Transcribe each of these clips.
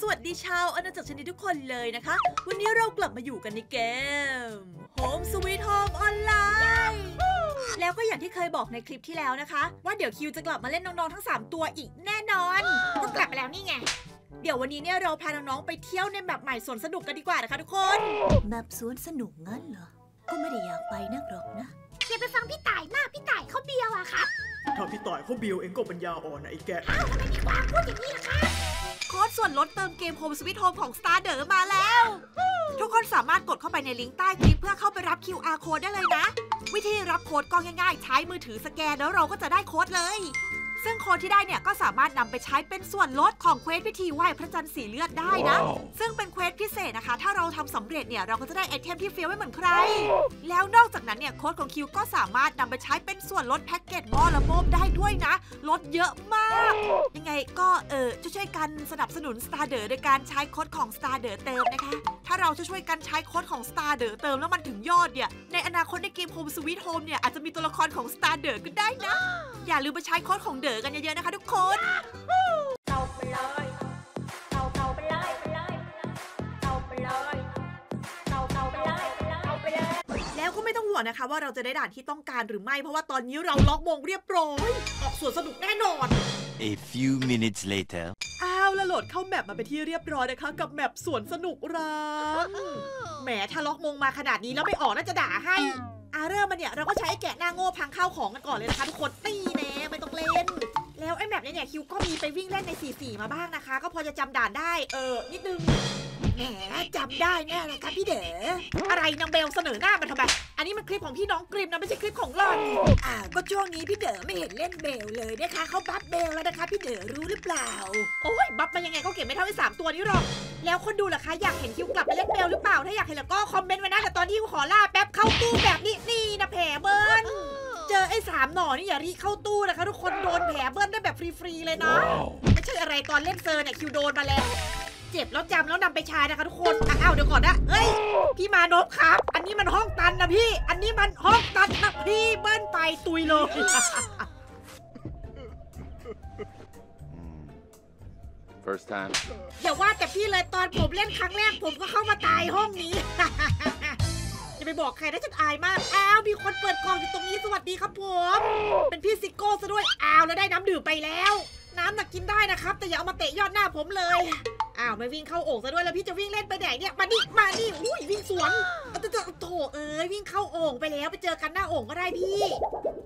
สวัสดีชาวอาณาจักรชนิดทุกคนเลยนะคะ วันนี้เรากลับมาอยู่กันในเกม Home Sweet Home Online แล้วก็อย่างที่เคยบอกในคลิปที่แล้วนะคะ ว่าเดี๋ยวคิวจะกลับมาเล่นน้อง ๆ ทั้ง 3 ตัวอีกแน่นอนก็กลับมาแล้วนี่ไง เดี๋ยววันนี้เนี่ยเราพาน้อง ๆ ไปเที่ยวในแบบใหม่สวนสนุกกันดีกว่านะคะทุกคนแบบสวนสนุกงั้นเหรอ ก็ไม่ได้อยากไปนักหรอกนะอย่าไปฟังพี่ต่ายมากพี่ต่ายเขาเบียวอะครับถ้าพี่ต่อยเขาบิวเองก็ปัญญาอ่อนนะไอ้แกะอ้าวทำไมพี่กวางพูดอย่างนี้ล่ะครับ โค้ดส่วนลดเติมเกม Home Sweet Home ของ Star เดอมาแล้ว ทุกคนสามารถกดเข้าไปในลิงก์ใต้คลิปเพื่อเข้าไปรับ QR code ได้เลยนะ วิธีรับโค้ดก็ง่ายๆ ใช้มือถือสแกนแล้วเราก็จะได้โค้ดเลย ซึ่งโค้ดที่ได้เนี่ยก็สามารถนำไปใช้เป็นส่วนลดของ quest พิธีไหว้พระจันทร์สีเลือดได้นะ ซึ่งเป็น quest พิเศษนะคะ ถ้าเราทำสำเร็จเนี่ยเราก็จะได้ item ที่เฟี้ยวไม่เหมือนใคร แล้วนอกจากนั้นเนี่ยโค้ดของคิวก็สามารถนำไปใช้เป็นส่วนลดแพ็กเกจหม้อละโมบได้ด้วยนะ ลดเยอะมาก ยังไงก็เออช่วยๆกันสนับสนุน Star เดอโดยการใช้โค้ดของ Star เดอเติมนะคะ ถ้าเราช่วยๆกันใช้โค้ดของ Star เดอเติมแล้วมันถึงยอดเนี่ย ในอนาคตในเกม Home Sweet Home เนี่ยอาจจะมีตัวละครของ Star เดอก็ได้นะ อย่าลืมไปใช้โค้ดของเด๋อกันเยอะๆนะคะทุกคนเอาไปเลยเอาเอาไปเลยเอาไปเลยเอาเอาไปเลยเอาไปเลยแล้วก็ไม่ต้องห่วงนะคะ ว่าเราจะได้ด่านที่ต้องการหรือไม่เพราะว่าตอนนี้เราล็อกมงเรียบร้อยออกสวนสนุกแน่นอน A few minutes later. อ้าวแล้วโหลดเข้าแมปมาไปนที่เรียบร้อยนะคะ กับแมปสวนสนุกรักแหมถ้าล็อกมงมาขนาดนี้แล้วไม่ออกน่าจะด่าให้อาเริ่มมาเนี่ยเราก็ใช้แกะหน้าโง่พังข้าวของกันก่อนเลยนะคะทุกคนนี่ เลน แล้วไอ้แมปเนี้เนี่ยคิวก็มีไปวิ่งเล่นใน 4-4 มาบ้างนะคะ ก็พอจะจำด่านได้ เออ นิดนึง แหมจำได้แน่เลยครับพี่เด๋ออะไรนางเบลเสนอหน้ามาทำไม อันนี้มันคลิปของพี่น้องกริมนะไม่ใช่คลิปของหลอนอ้าวก็ช่วงนี้พี่เด๋อไม่เห็นเล่นเบลเลยนะคะเขา buff เบลแล้วนะคะพี่เด๋อรู้หรือเปล่า โอ้ย buff มันยังไงก็เก็บไม่เท่าไอ้สามตัวนี้หรอก แล้วคนดูล่ะคะอยากเห็นคิวกลับไปเล่นเบลหรือเปล่า ถ้าอยากเห็นแล้วก็คอมเมนต์ไว้นะแต่ตอนที่คิวขอล่าแป๊บเข้าตู้แบบนี้นี่นะแผลเบิ้ล เจอไอ้สามหน่อนี่อย่ารีบเข้าตู้นะคะ ทุกคนโดนแผลเบิ้ลได้แบบฟรีๆเลยนะไม่ใช่อะไรตอนเล่นเซอร์เนี่ยคิวโดนมาแล้วเจ็บแล้วจำแล้วนำไปใช้นะคะทุกคนอะอ้าวเดี๋ยวก่อนนะเฮ้ย พี่มานพครับ อันนี้มันห้องตันนะพี่ อันนี้มันห้องตันนะพี่เบิ้ลไปตุยเลย First time. อย่าว่าแต่พี่เลยตอนผมเล่นครั้งแรกผมก็เข้ามาตายห้องนี้ อย่าไปบอกใครนะฉันอายมาก อ้าว มีคนเปิดกล่องอยู่ตรงนี้สวัสดีครับผม เป็นพี่ซิโก้ซะด้วย อ้าวแล้วได้น้ำดื่มไปแล้ว น้ำน่ะกินได้นะครับ แต่อย่าเอามาเตะยอดหน้าผมเลย อ้าวไม่วิ่งเข้าโอ่งซะด้วยแล้วพี่จะวิ่งเล่นไปไหนเนี่ย มานี่มานี่อุ้ยวิ่งสวนโถเอ้ยวิ่งเข้าโอ่งไปแล้วไปเจอกันหน้าโอ่งก็ได้พี่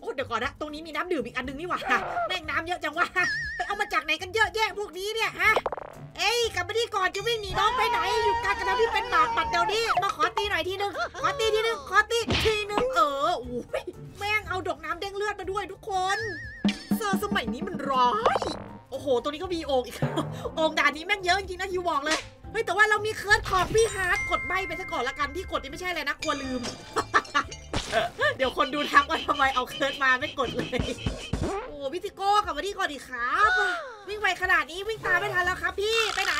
โอ้เดี๋ยวก่อนนะตรงนี้มีน้ำดื่มอีกอันนึงนี่หว่าแม่งน้ำเยอะจังวะไปเอามาจากไหนกันเยอะแยะพวกนี้เนี่ยฮะ เอ้ยกลับมาที่ก่อนจะวิ่งหนีน้องไปไหน อยู่การกระทำที่เป็นบาปปัดเดี๋ยวนี้ มาขอตีหน่อยทีนึง ขอตีทีนึง ขอตีทีนึง เออโอ้ยแม่งเอาดอกน้ำเด้งเลือดมาด้วยทุกคน เซอร์สมัยนี้มันร้ายโอ้โห ตัวนี้ก็มีโอ่งอีก โอ่งด่านนี้แม่งเยอะจริงนะคิวบอกเลย เฮ้ยแต่ว่าเรามี curse ขอบพี่ฮาร์ดกดใบ้ไปซะก่อนละกันที่กดนี่ไม่ใช่เลยนะกลัวลืม เดี๋ยวคนดูทักว่าทำไมเอา curse มาไม่กดเลย โอ้พี่ติโก้กลับมาที่ก่อนดีครับ วิ่งไวขนาดนี้วิ่งตามไม่ทันแล้วครับพี่ไปไหน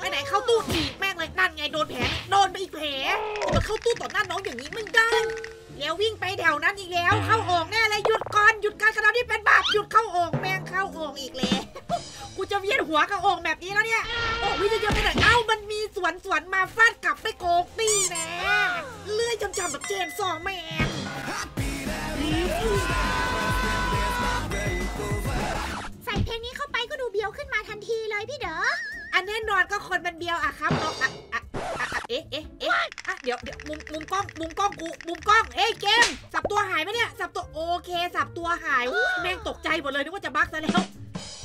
ไปไหนเข้าตู้อีกแม่งเลยนั่นไงโดนแผลโดนไปอีกแผลจะมาเข้าตู้ต่อหน้าน้องอย่างนี้ไม่ได้แล้ววิ่งไปแถวนั้นอีกแล้ว เข้าโอ่งแน่เลยหยุดก่อนหยุดการกระทำที่เป็นบาปหยุดเข้าโอ่งแม่งเข้าโอ่งอีกแล้วกูจะเวียนหัวกับโอ่งแบบนี้แล้วเนี่ยโอ่งวิ่งเยอะไปหนเอ้ามันมีสวนสวนมาฟาดกลับไปโกกนี่แน่เลื่อยจำๆแบบเจนซองแมน ทันทีเลยพี่เด๋ออันแน่นอนก็คนมันเบียวอะครับน้องอะอะอะอะเอ๊ะเอ๊ะเอ๊ะอะเดี๋ยวเดี๋ยวมุมมุมกล้องมุมกล้องกูมุมกล้องเอ้ยเกม สับตัวหายไหมเนี่ย สับตัวโอเค สับตัวหายอุ๊ยแม่งตกใจหมดเลยนึกว่าจะบั๊กซะแล้ว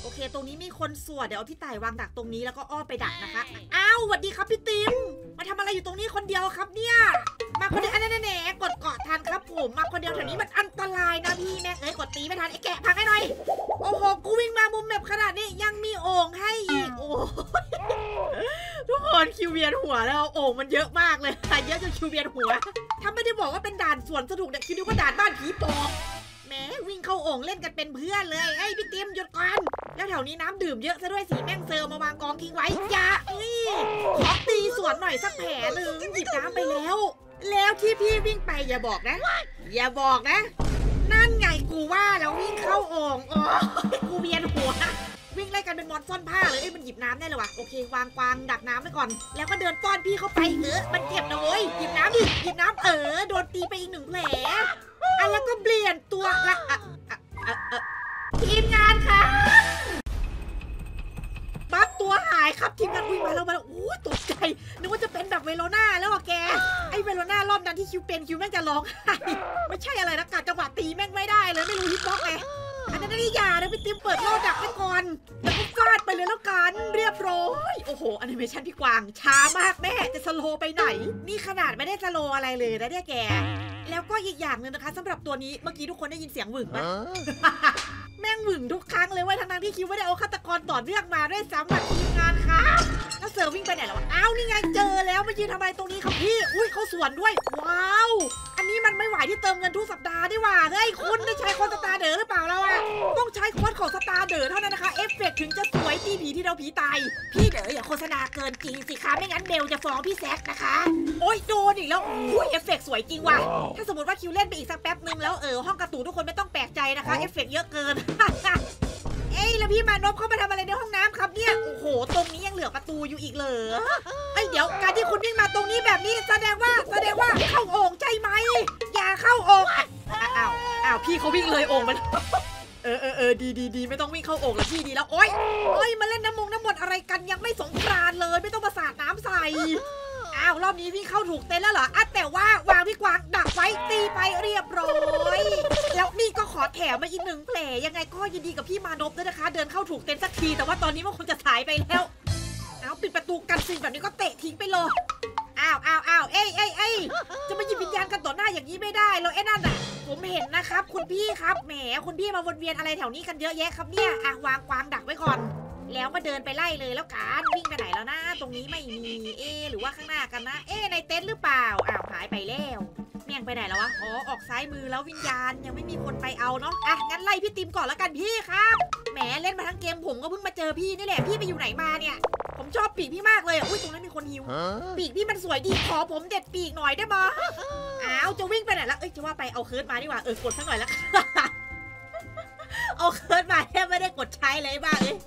โอเค ตรงนี้มีคนสวดเดี๋ยวเอาพี่ต่ายวางดักตรงนี้แล้วก็อ้อมไปดักนะคะ อ้าวสวัสดีครับพี่ติมมาทำอะไรอยู่ตรงนี้คนเดียวครับเนี่ย มาคนเดียวอันนั้นแหน่กดเกาะทันครับผม มาคนเดียวแถวนี้มันอันตรายนะพี่แม่งเอ้ยกดตีไม่ทันไอ้แกะพังให้หน่อย แบบขนาดนี้ยังมีโอ่งให้อีก โอ้ยทุกคนคิวเวียนหัวแล้วโอ่งมันเยอะมากเลยเยอะจนคิวเวียนหัว ถ้าไม่ได้บอกว่าเป็นด่านสวนสนุกเนี่ยคิดดูว่าด่านบ้านผีปอบแหมวิ่งเข้าโอ่งเล่นกันเป็นเพื่อนเลยไอ้ยพี่เตรียมหยุดก่อนแล้วแถวนี้น้ำดื่มเยอะซะด้วยสีแม่งเซอร์มาวางกองทิ้งไว้อย่านี่ขอตีสวนหน่อยสักแผลหนึ่งหยิบน้ำไปแล้ว แล้วที่พี่วิ่งไปอย่าบอกนะ อย่าบอกนะ นั่นไง กูว่าแล้ววิ่งเข้าโอ่งโอ้กูเวียนหัว วิ่งไล่กันเป็นมอนซ่อนผ้าเลยเอ้ยมันหยิบน้ำได้เลยวะโอเควางกวางดักน้ำไว้ก่อน แล้วก็เดินต้อนพี่เข้าไปเออมันเจ็บนะเว้ยหยิบน้ำดิหยิบน้ำเออโดนตีไปอีกหนึ่งแผลอะแล้วก็เปลี่ยนตัวละอะอะอะทีมงานค่ะปั๊บตัวหายครับทีมงานวิ่งมาแล้วมาแล้วโอ้ตกใจนึกว่าจะเป็นแบบเวโรนาแล้ว อะแกไอเวโรนารอบนั้นที่คิวเป็นคิวแม่งจะร้องไห้ไม่ใช่อะไรนะกัดจังหวะตีแม่งไม่ได้เลยไม่รู้ฮิตบ็อกไงอันนั้นนี่ยานะพี่ติมเปิดโลดักไว้ก่อนแล้วก็ฟาดไปเลยแล้วกันเรียบร้อยโอ้โหแอนิเมชันพี่กวางช้ามากแม่จะสโลไปไหน นี่ขนาดไม่ได้สโลอะไรเลยนะเนี่ยแก แล้วก็อีกอย่างหนึ่งนะคะสำหรับตัวนี้เมื่อกี้ทุกคนได้ยินเสียงหวึงไหม แม่งหวึงทุกครั้งเลยว่าทั้งๆที่คิดว่าได้เอาฆาตกรต่อเนื่องมาด้วยซ้ำอะทีมงานค่ะแล้วเสือวิ่งไปไหนแล้ววะอ้าวนี่ไงเจอแล้วมายืนทำอะไรตรงนี้ครับพี่ อุ้ยเขาสวนด้วย ว้าว มันไม่ไหวที่เติมเงินทุกสัปดาห์ดีหว่าเฮ้ยคุณได้ใช้โค้ดสตาร์เดอหรือเปล่าเราอะต้องใช้โค้ดของสตาร์เดอเท่านั้นนะคะเอฟเฟกต์ถึงจะสวยตีผีที่เราผีตายพี่เด๋ออย่าโฆษณาเกินจริงสิคะไม่งั้นเบลจะฟ้องพี่แซกนะคะ โอ้ยโดนอีกแล้วอุ้ยเอฟเฟกต์สวยจริงว่ะถ้าสมมติว่าคิวเล่นไปอีกสักแป๊บนึงแล้วเออห้องกระตุกทุกคนไม่ต้องแปลกใจนะคะเอฟเฟกต์เยอะเกินเอ้ยแล้วพี่มานพเข้ามาทำอะไรในห้องน้ำครับเนี่ย โอ้โห ตรงนี้ยังเหลือประตูอยู่อีกเหรอเอ้ยเดี๋ยวการที่คุณวิ่งมาตรงนี้แบบนี้แสดงว่าแสดงว่าเข้ พี่เขาวิ่งเลยโอ่งมันเออเออเออดีดีดีไม่ต้องวิ่งเข้าโอ่งแล้วพี่ดีแล้วโอ๊ยโอ๊ยมาเล่นน้ำมงน้ำมนต์อะไรกันยังไม่สงกรานต์เลย ไม่ต้องมาสาดน้ำใส่อ้าวรอบนี้วิ่งเข้าถูกเต็นท์แล้วเหรออะแต่ว่าวางพี่กวางดักไว้ตีไปเรียบร้อยแล้วนี่ก็ขอแถมมาอีกหนึ่งแผลยังไงก็ยินดีกับพี่มานพด้วยนะคะ เดินเข้าถูกเต็นท์สักที แต่ว่าตอนนี้มันคงจะสายไปแล้วเอาปิดประตูกันสิ่งแบบนี้ก็เตะทิ้งไปเลยอ้าวอ้าวอ้าวเอ้ยเอ้ยเอ้ยจะมาหยิบวิญญาณกันต่อหน้าอย่างนี้ไม่ได้เลยไอ้นั่นอะ ผมเห็นนะครับ คุณพี่ครับแหมคุณพี่มาวนเวียนอะไรแถวนี้กันเยอะแยะครับเนี่ยอะวางกวางดักไว้ก่อน แล้วก็เดินไปไล่เลยแล้วกันวิ่งไปไหนแล้วนะ ตรงนี้ไม่มีเอ หรือว่าข้างหน้ากันนะ เอในเต็นท์หรือเปล่าอ้าวหายไปแล้วเมี่ยงไปไหนแล้ววะอ๋อออกซ้ายมือแล้ววิญญาณยังไม่มีคนไปเอาเนาะอะงั้นไล่พี่ติมก่อนแล้วกันพี่ครับแหมเล่นมาทั้งเกมผมก็เพิ่งมาเจอพี่นี่แหละพี่ไปอยู่ไหนมาเนี่ย ชอบปีกพี่มากเลยอะอุ้ยตรงนั้นมีคนหิว ปีกพี่มันสวยดีขอผมเด็ดปีกหน่อยได้ไหมอ้าวจะวิ่งไปไหนแล้วเอ้ยจะว่าไปเอา curse มาดีกว่าเออกดสักหน่อยแล้วเอา curse มาแค่ไม่ได้กดใช้เลยบ้างเลย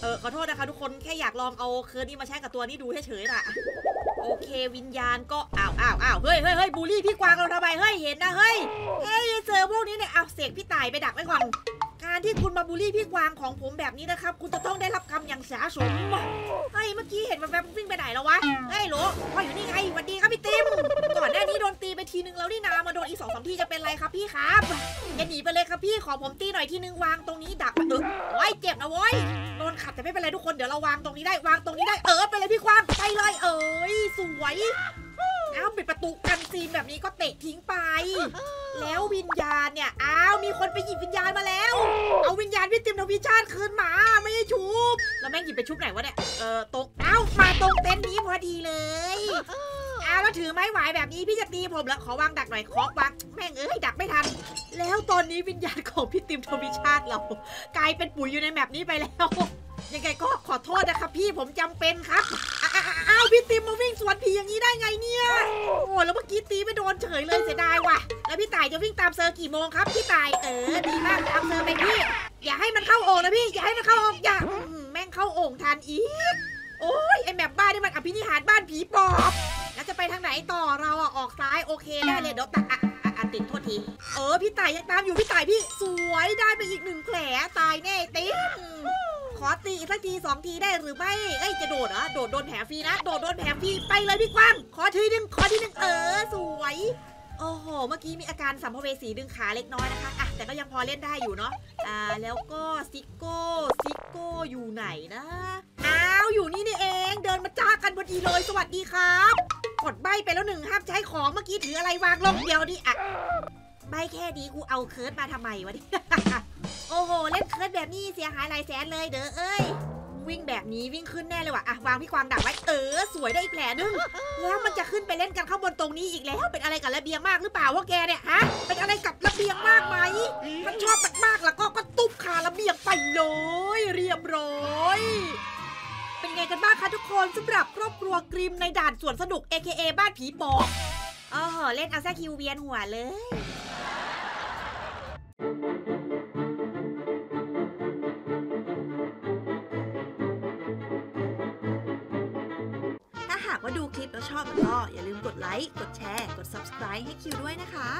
เออขอโทษนะคะทุกคนแค่อยากลองเอา curse นี่มาใช้กับตัวนี้ดูเฉยๆน่ะโอเควิญญาณก็อ้าวอ้าวอ้าวเฮ้ยเฮ้ยเฮ้ยบูลลี่พี่กวางเราทำไมเฮ้ยเห็นนะเฮ้ยเฮ้ยเจอพวกนี้เนี่ยเอาเสกพี่ต่ายไปดักไว้ก่อน การที่คุณมาบูลลี่พี่กวางของผมแบบนี้นะครับ คุณจะต้องได้รับกรรมอย่างสาสมเฮ้ยเมื่อกี้เห็นมันแบบวิ่งไปไหนแล้ววะเฮ้ยหลพ่ออยู่นี่ไงสวัสดีครับพี่ติมก่อนหน้านี้โดนตีไปทีนึงแล้วนี่นามาโดนอีกสองสามทีจะเป็นไรครับพี่ครับอย่าหนีไปเลยครับพี่ขอผมตีหน่อยทีนึงวางตรงนี้ดักเออโอ้ยเจ็บนะโว้ยโดนขัดแต่ไม่เป็นไรทุกคนเดี๋ยวเราวางตรงนี้ได้วางตรงนี้ได้เออไปเลยพี่กวางไปเลยเอ้ยสวย อ้าวปิดประตูกันซีนแบบนี้ก็เตะทิ้งไป แล้ววิญญาณเนี่ย อ้าวมีคนไปหยิบวิญญาณมาแล้ว เอาวิญญาณพี่ติมทวิชาติคืนมาไม่ให้ชุบ แล้วแม่งหยิบไปชุบไหนวะเนี่ย เออตรงอ้าวมาตรงเต็นท์นี้พอดีเลยอ้าวแล้วถือไม้หวายแบบนี้พี่จะตีผมแล้วขอวางดักหน่อยขอวางแม่งเอ้ยดักไม่ทัน แล้วตอนนี้วิญญาณของพี่ติมทวิชาติเรา กลายเป็นปุ๋ยอยู่ในแมปนี้ไปแล้ว ยังไงก็ขอโทษนะครับพี่ผมจำเป็นครับอ้าวพี่ติมมาวิ่งสวนผีอย่างนี้ได้ไงเนี่ยโอ้แล้วเมื่อกี้ตีไม่โดนเฉยเลยเสียดายว่ะ แล้วพี่ต่ายจะวิ่งตามเซอร์กี่โมงครับพี่ต่ายเออดีมากตามเซอร์ไปพี่ อย่าให้มันเข้าโอ่งนะพี่อย่าให้มันเข้าโอ่งอย่าแม่งเข้าโอ่งทันอีกโอ้ยไอ้ map บ้านนี่มันอภินิหารบ้านผีปอบแล้วจะไปทางไหนต่อเราอะออกซ้ายโอเคได้เลยเดี๋ยวตัดอะติดโทษที เออพี่ต่ายยังตามอยู่พี่ต่ายพี่สวยได้ไปอีกหนึ่งแผลตายแน่ติ๊ ขอตีอีกสักทีสองทีได้หรือไม่ เอ้ยจะโดดเหรอ โดดโดนแผลฟรีนะ โดดโดนแผลฟรีไปเลยพี่กว้าง ขอทีหนึ่งขอทีหนึ่งเออ สวย โอ้โห เมื่อกี้มีอาการสัมภเวสีดึงขาเล็กน้อยนะคะอะแต่ก็ยังพอเล่นได้อยู่เนาะ อ่า แล้วก็ซิโก้ซิโก้อยู่ไหนนะ อ้าว อยู่นี่นี่เอง เดินมาจ้ากันพอดีเลย สวัสดีครับ กดใบ้ไปแล้วหนึ่งห้ามใช้ของ เมื่อกี้ถืออะไรวางลงเดียวดิอะใบ้แค่นี้กูเอา curse มาทำไมวะเนี่ย โอ้โห เล่นเคิร์ดแบบนี้เสียหายหลายแสนเลยเด้อเอ้ย วิ่งแบบนี้วิ่งขึ้นแน่เลยว่ะอะวางพี่กวางดักไว้เออ สวยได้อีกแผลหนึง แล้วมันจะขึ้นไปเล่นกันข้างบนตรงนี้อีกแล้ว เป็นอะไรกับระเบียงมากหรือเปล่าวะแกเนี่ยฮะ เป็นอะไรกับระเบียงมากไหมมันชอบมากๆแล้วก็ก็ตุบคาระเบียงไปเลย เรียบร้อยเป็นไงกันบ้างคะทุกคนสำหรับครอบครัวกริมในด่านสวนสนุก AKA บ้านผีปอบอ๋อเล่นเอาแซคิวเวียนหัวเลย ค์ กดแชร์ กด subscribe ให้คิวด้วยนะคะ